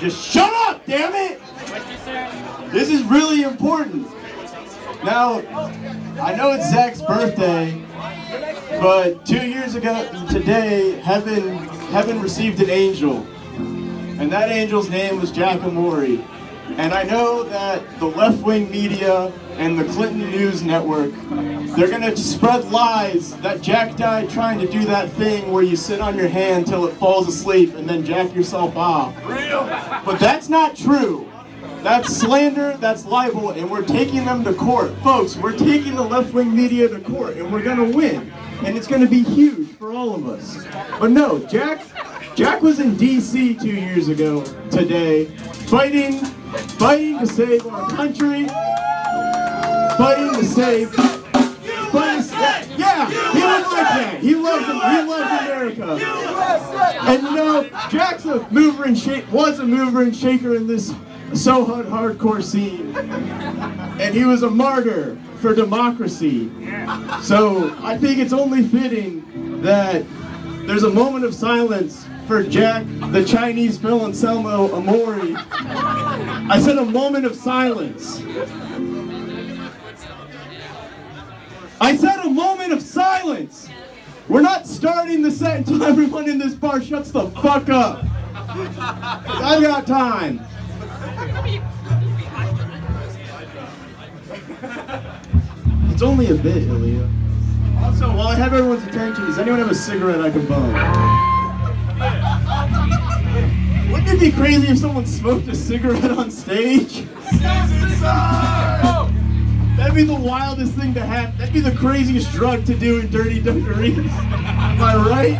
Just shut up, damn it! This is really important. Now, I know it's Zach's birthday, but two years ago today, heaven heaven received an angel, and that angel's name was Jack Amori. And I know that the left-wing media and the Clinton News Network, they're gonna spread lies that Jack died trying to do that thing where you sit on your hand till it falls asleep and then jack yourself off. Real. But that's not true. That's slander, that's libel, and we're taking them to court. Folks, we're taking the left-wing media to court, and we're gonna win. And it's gonna be huge for all of us. But no, Jack, Jack was in D.C. two years ago today, fighting, fighting to save our country, fighting to save, fighting, yeah, he was like that. He loves, he loves America. And you know, Jack's a mover and shake, was a mover and shaker in this Sohud hardcore scene. And he was a martyr for democracy. So I think it's only fitting that there's a moment of silence for Jack, the Chinese Phil Anselmo Amori. I said a moment of silence. I said a moment of silence. We're not starting the set until everyone in this bar shuts the fuck up. I've got time. It's only a bit, Ilya. Also, while I have everyone's attention, does anyone have a cigarette I can bum? Wouldn't it be crazy if someone smoked a cigarette on stage? That'd be the wildest thing to have. That'd be the craziest drug to do in Dirty Dungarees. Am I right?